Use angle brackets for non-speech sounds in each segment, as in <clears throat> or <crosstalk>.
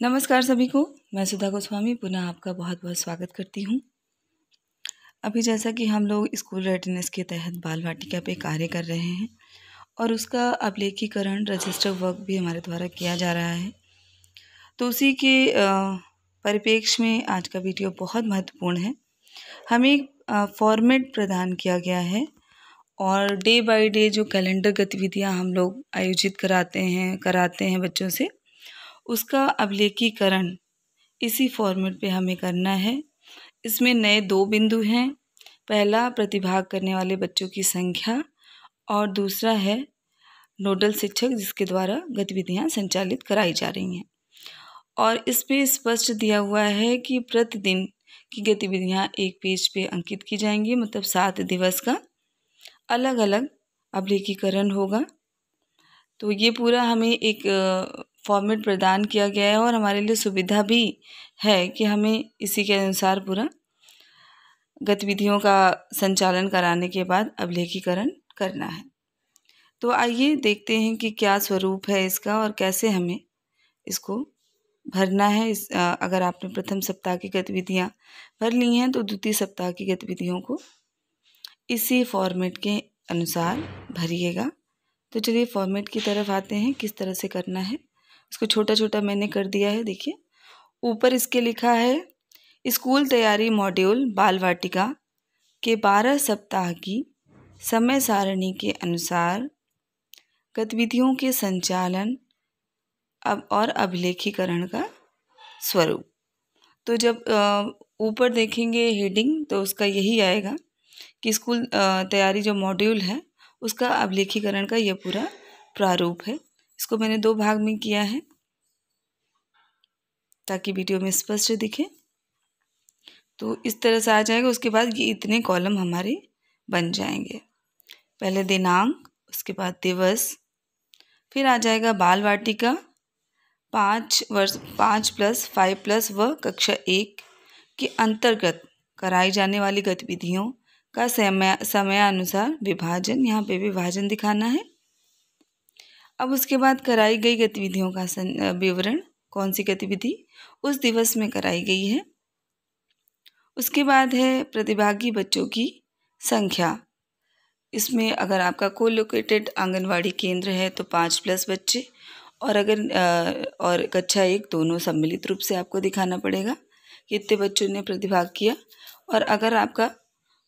नमस्कार सभी को, मैं सुधा गोस्वामी, पुनः आपका बहुत बहुत स्वागत करती हूँ। अभी जैसा कि हम लोग स्कूल रेडीनेस के तहत बाल वाटिका पे कार्य कर रहे हैं और उसका अभिलेखीकरण, रजिस्टर वर्क भी हमारे द्वारा किया जा रहा है। तो उसी के परिप्रेक्ष्य में आज का वीडियो बहुत महत्वपूर्ण है। हमें फॉर्मेट प्रदान किया गया है और डे बाय डे जो कैलेंडर गतिविधियाँ हम लोग आयोजित कराते हैं कराते हैं बच्चों से उसका अभिलेखीकरण इसी फॉर्मेट पे हमें करना है। इसमें नए दो बिंदु हैं। पहला, प्रतिभाग करने वाले बच्चों की संख्या और दूसरा है नोडल शिक्षक जिसके द्वारा गतिविधियाँ संचालित कराई जा रही हैं। और इस पे स्पष्ट दिया हुआ है कि प्रतिदिन की गतिविधियाँ एक पेज पे अंकित की जाएँगी मतलब सात दिवस का अलग अलग अभिलेखीकरण होगा। तो ये पूरा हमें एक फॉर्मेट प्रदान किया गया है और हमारे लिए सुविधा भी है कि हमें इसी के अनुसार पूरा गतिविधियों का संचालन कराने के बाद अभिलेखीकरण करना है। तो आइए देखते हैं कि क्या स्वरूप है इसका और कैसे हमें इसको भरना है। इस अगर आपने प्रथम सप्ताह की गतिविधियाँ भर ली हैं तो द्वितीय सप्ताह की गतिविधियों को इसी फॉर्मेट के अनुसार भरिएगा। तो चलिए फॉर्मेट की तरफ़ आते हैं, किस तरह से करना है। इसको छोटा छोटा मैंने कर दिया है, देखिए। ऊपर इसके लिखा है, स्कूल तैयारी मॉड्यूल बाल वाटिका के बारह सप्ताह की समय सारणी के अनुसार, गतिविधियों के संचालन अब और अभिलेखीकरण का स्वरूप। तो जब ऊपर देखेंगे हेडिंग तो उसका यही आएगा कि स्कूल तैयारी जो मॉड्यूल है, उसका अभिलेखीकरण का यह पूरा प्रारूप है। इसको मैंने दो भाग में किया है, ताकि वीडियो में स्पष्ट दिखे। तो इस तरह से आ जाएगा, उसके बाद ये इतने कॉलम हमारे बन जाएँगे। पहले दिनांक, उसके बाद दिवस, फिर आ जाएगा बाल वाटिका, पाँच वर्ष, पाँच प्लस, फाइव प्लस व कक्षा एक के अंतर्गत कराई जाने वाली गतिविधियों का समय, समयानुसार विभाजन। यहाँ पे विभाजन दिखाना है। अब उसके बाद कराई गई गतिविधियों का विवरण कौन सी गतिविधि, उस दिवस में कराई गई है। उसके बाद है प्रतिभागी बच्चों की संख्या। इसमें अगर आपका को लोकेटेड आंगनवाड़ी केंद्र है तो पाँच प्लस बच्चे और अगर और कक्षा एक दोनों सम्मिलित रूप से आपको दिखाना पड़ेगा कि इतने बच्चों ने प्रतिभाग किया। और अगर आपका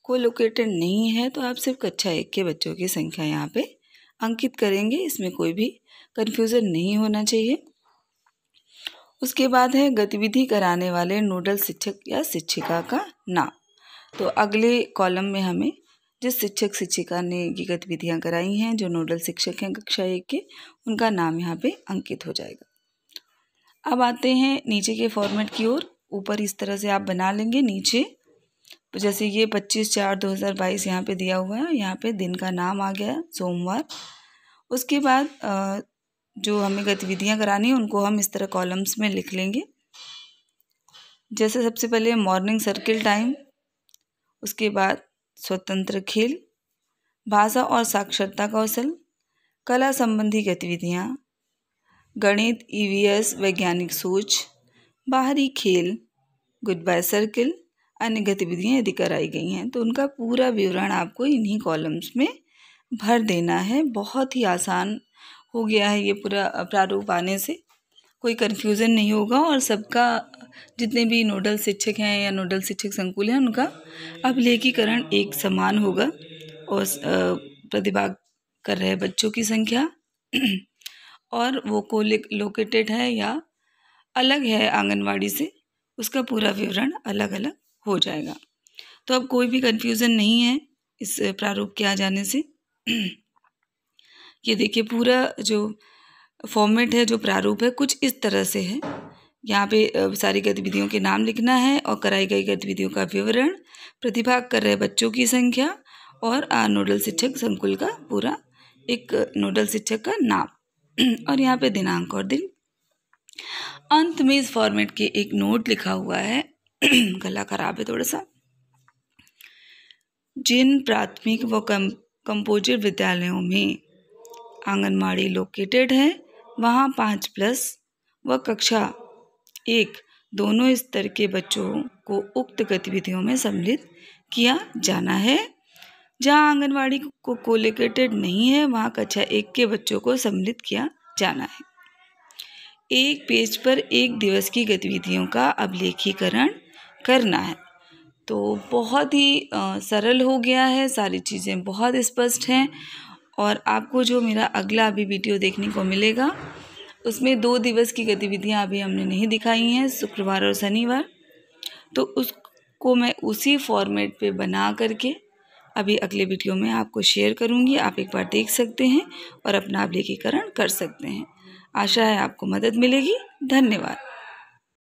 को लोकेटेड नहीं है तो आप सिर्फ़ कक्षा एक के बच्चों की संख्या यहाँ पे अंकित करेंगे, इसमें कोई भी कन्फ्यूज़न नहीं होना चाहिए। उसके बाद है गतिविधि कराने वाले नोडल शिक्षक या शिक्षिका का नाम। तो अगले कॉलम में हमें जिस शिक्षक शिक्षिका ने ये गतिविधियाँ कराई हैं, जो नोडल शिक्षक हैं कक्षा एक के, उनका नाम यहाँ पे अंकित हो जाएगा। अब आते हैं नीचे के फॉर्मेट की ओर। ऊपर इस तरह से आप बना लेंगे, नीचे तो जैसे ये पच्चीस चार दो हज़ार बाईस यहाँ पर दिया हुआ है, यहाँ पे दिन का नाम आ गया सोमवार। उसके बाद जो हमें गतिविधियाँ करानी है, उनको हम इस तरह कॉलम्स में लिख लेंगे। जैसे सबसे पहले मॉर्निंग सर्किल टाइम उसके बाद स्वतंत्र खेल, भाषा और साक्षरता कौशल कला संबंधी गतिविधियाँ, गणित ईवीएस वैज्ञानिक सोच, बाहरी खेल गुड बाय सर्किल अन्य गतिविधियाँ यदि कराई गई हैं तो उनका पूरा विवरण आपको इन्हीं कॉलम्स में भर देना है। बहुत ही आसान हो गया है ये पूरा प्रारूप आने से। कोई कन्फ्यूज़न नहीं होगा और सबका, जितने भी नोडल शिक्षक हैं या नोडल शिक्षक संकुल हैं, उनका अभिलेखीकरण एक समान होगा और प्रतिभाग कर रहे बच्चों की संख्या। <clears throat> और वो को लोकेटेड है या अलग है आंगनवाड़ी से, उसका पूरा विवरण अलग अलग हो जाएगा। तो अब कोई भी कन्फ्यूज़न नहीं है इस प्रारूप के आ जाने से। ये देखिए, पूरा जो फॉर्मेट है, जो प्रारूप है, कुछ इस तरह से है। यहाँ पे सारी गतिविधियों के नाम लिखना है और कराई गई गतिविधियों का विवरण, प्रतिभाग कर रहे बच्चों की संख्या और नोडल शिक्षक संकुल का पूरा एक नोडल शिक्षक का नाम। और यहाँ पे दिनांक और दिन। अंत में इस फॉर्मेट के एक नोट लिखा हुआ है। <clears throat> गला खराब है थोड़ा सा। जिन प्राथमिक व कम कंपोजिट विद्यालयों में आंगनबाड़ी लोकेटेड है, वहाँ पाँच प्लस व कक्षा एक दोनों स्तर के बच्चों को उक्त गतिविधियों में सम्मिलित किया जाना है। जहाँ आंगनबाड़ी को कोलिकेटेड नहीं है, वहाँ कक्षा एक के बच्चों को सम्मिलित किया जाना है। एक पेज पर एक दिवस की गतिविधियों का अभिलेखीकरण करना है। तो बहुत ही सरल हो गया है, सारी चीज़ें बहुत स्पष्ट हैं और आपको जो मेरा अगला अभी वीडियो देखने को मिलेगा, उसमें दो दिवस की गतिविधियाँ अभी हमने नहीं दिखाई हैं, शुक्रवार और शनिवार। तो उसको मैं उसी फॉर्मेट पे बना करके अभी अगले वीडियो में आपको शेयर करूँगी, आप एक बार देख सकते हैं और अपना अभिलेखीकरण कर सकते हैं। आशा है आपको मदद मिलेगी, धन्यवाद।